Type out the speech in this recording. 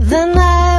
the night